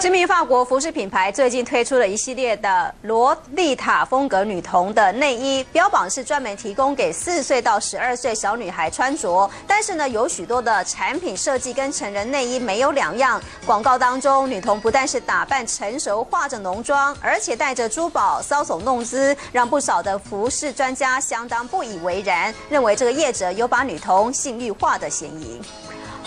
知名法国服饰品牌最近推出了一系列的洛丽塔风格女童的内衣，标榜是专门提供给四岁到十二岁小女孩穿着。但是呢，有许多的产品设计跟成人内衣没有两样。广告当中，女童不但是打扮成熟，化着浓妆，而且戴着珠宝，搔首弄姿，让不少的服饰专家相当不以为然，认为这个业者有把女童性欲化的嫌疑。